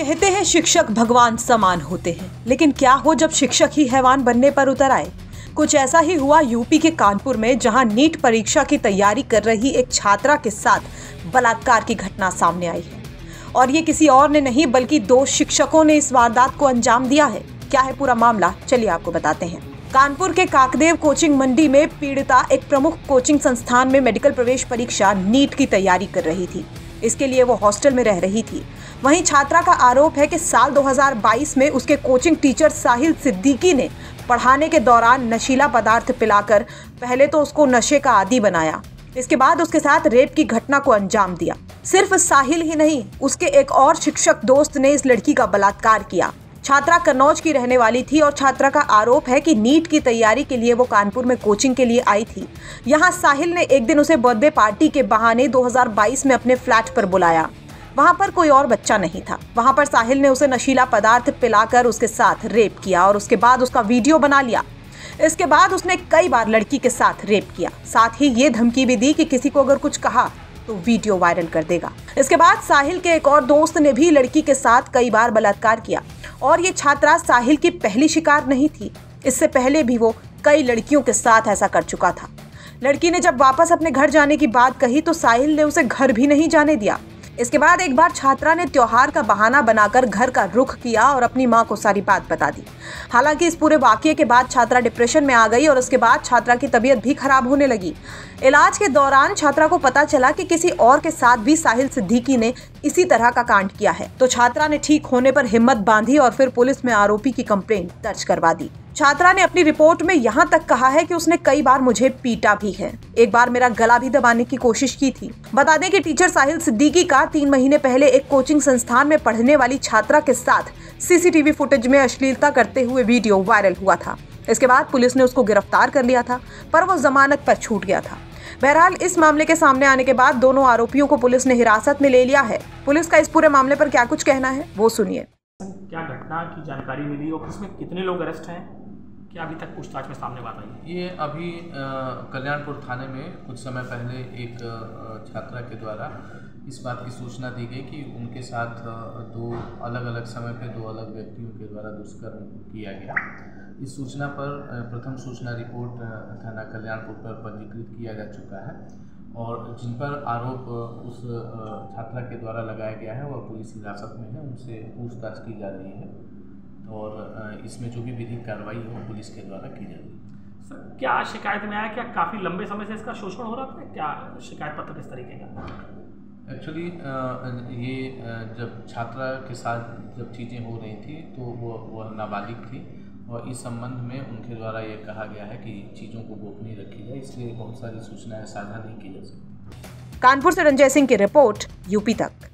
कहते हैं शिक्षक भगवान समान होते हैं। लेकिन क्या हो जब शिक्षक ही हैवान बनने पर उतर आए? कुछ ऐसा ही हुआ यूपी के कानपुर में, जहाँ नीट परीक्षा की तैयारी कर रही एक छात्रा के साथ बलात्कार की घटना सामने आई है। और ये किसी और ने नहीं, बल्कि दो शिक्षकों ने इस वारदात को अंजाम दिया है। क्या है पूरा मामला? चलिए आपको बताते हैं। कानपुर के काकदेव कोचिंग मंडी में पीड़िता एक प्रमुख कोचिंग संस्थान में मेडिकल प्रवेश परीक्षा नीट की तैयारी कर रही थी। इसके लिए वो हॉस्टल में रह रही थी। वहीं छात्रा का आरोप है कि साल 2022 में उसके कोचिंग टीचर साहिल सिद्दीकी ने पढ़ाने के दौरान नशीला पदार्थ पिलाकर पहले तो उसको नशे का आदि बनाया। इसके बाद उसके साथ रेप की घटना को अंजाम दिया। सिर्फ़ साहिल ही नहीं, उसके एक और शिक्षक दोस्त ने इस लड़की का बलात्कार किया। छात्रा कन्नौज की रहने वाली थी और छात्रा का आरोप है कि नीट की तैयारी के लिए वो कानपुर में कोचिंग के लिए आई थी। यहाँ साहिल ने एक दिन उसे बर्थडे पार्टी के बहाने 2022 में अपने फ्लैट पर बुलाया। वहाँ पर कोई और बच्चा नहीं था। वहाँ पर साहिल ने उसे नशीला पदार्थ पिलाकर उसके साथ रेप किया और उसके बाद उसका वीडियो बना लिया। इसके बाद उसने कई बार लड़की के साथ रेप किया। साथ ही ये धमकी भी दी कि किसी को अगर कुछ कहा तो वीडियो वायरल कर देगा। इसके बाद साहिल के एक और दोस्त ने भी लड़की के साथ कई बार बलात्कार किया। और ये छात्रा साहिल की पहली शिकार नहीं थी। इससे पहले भी वो कई लड़कियों के साथ ऐसा कर चुका था। लड़की ने जब वापस अपने घर जाने की बात कही तो साहिल ने उसे घर भी नहीं जाने दिया। इसके बाद एक बार छात्रा ने त्योहार का बहाना बनाकर घर का रुख किया और अपनी माँ को सारी बात बता दी। हालाँकि इस पूरे वाक्य के बाद छात्रा डिप्रेशन में आ गई और उसके बाद छात्रा की तबीयत भी खराब होने लगी। इलाज के दौरान छात्रा को पता चला कि किसी और के साथ भी साहिल सिद्दीकी ने इसी तरह का कांड किया है। तो छात्रा ने ठीक होने पर हिम्मत बांधी और फिर पुलिस में आरोपी की कंप्लेंट दर्ज करवा दी। छात्रा ने अपनी रिपोर्ट में यहाँ तक कहा है कि उसने कई बार मुझे पीटा भी है। एक बार मेरा गला भी दबाने की कोशिश की थी। बता दें कि टीचर साहिल सिद्दीकी का तीन महीने पहले एक कोचिंग संस्थान में पढ़ने वाली छात्रा के साथ सीसीटीवी फुटेज में अश्लीलता करते हुए वीडियो वायरल हुआ था। इसके बाद पुलिस ने उसको गिरफ़्तार कर लिया था, पर वो जमानत पर छूट गया था। बहरहाल, इस मामले के सामने आने के बाद दोनों आरोपियों को पुलिस ने हिरासत में ले लिया है। पुलिस का इस पूरे मामले पर क्या कुछ कहना है, वो सुनिए। क्या घटना की जानकारी मिली और इसमें कितने लोग अरेस्ट हैं? क्या अभी तक पूछताछ में सामने बात आई? ये अभी कल्याणपुर थाने में कुछ समय पहले एक छात्रा के द्वारा इस बात की सूचना दी गई कि उनके साथ दो अलग अलग समय पे दो अलग व्यक्तियों के द्वारा दुष्कर्म किया गया। इस सूचना पर प्रथम सूचना रिपोर्ट थाना कल्याणपुर पर पंजीकृत किया जा चुका है और जिन पर आरोप उस छात्रा के द्वारा लगाया गया है, वह पुलिस हिरासत में है, उनसे पूछताछ की जा रही है। और इसमें जो भी विधिक कार्रवाई है वो पुलिस के द्वारा की जाएगी। सर क्या शिकायत में आया क्या काफ़ी लंबे समय से इसका शोषण हो रहा था? क्या शिकायत पत्र किस तरीके का? एक्चुअली ये जब छात्रा के साथ जब चीज़ें हो रही थी तो वो वह नाबालिग थी और इस संबंध में उनके द्वारा ये कहा गया है कि चीज़ों को गोपनीय रखी जाए इसलिए बहुत सारी सूचनाएँ साझा नहीं की जा सकती। कानपुर से रंजय सिंह की रिपोर्ट यूपी तक।